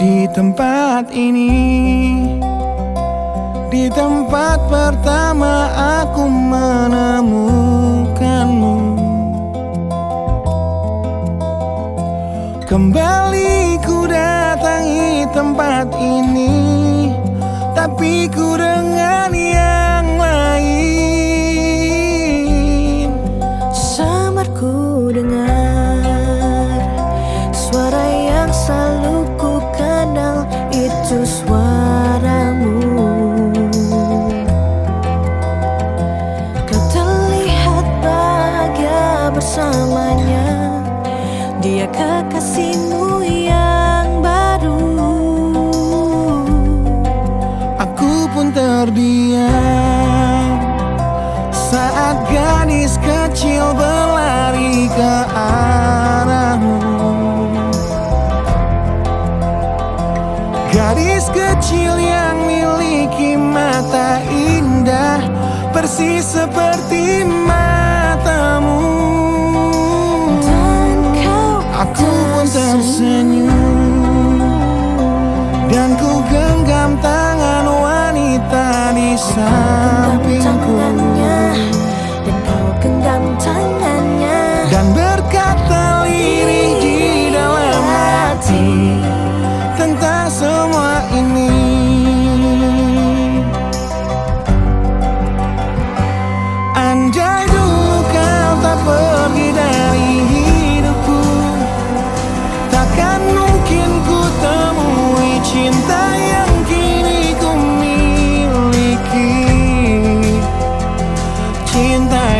di tempat ini. Di tempat pertama aku menemukanmu. Kembali ku datangi tempat ini Tapi ku dengan yang kekasihmu yang baru. Aku pun terdiam. Saat gadis kecil berlari ke arahmu. Gadis kecil yang miliki mata indah Persis seperti matamu. Aku tersenyum. Dan ku genggam tangan Cinta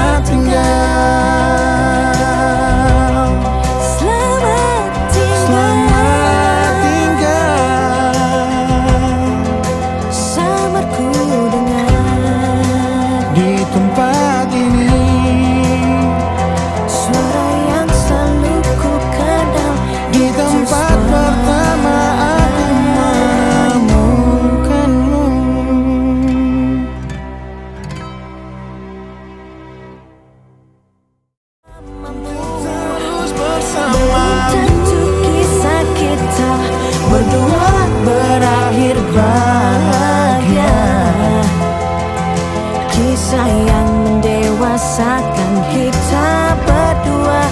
rasakan kita berdua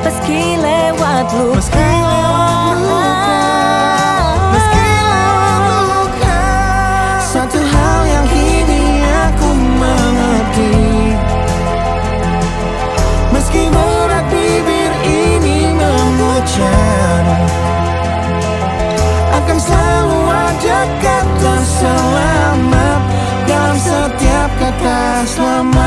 meski lewat luka. Meski lewat luka. Akan selalu ada kata selamat dalam setiap kata selamat.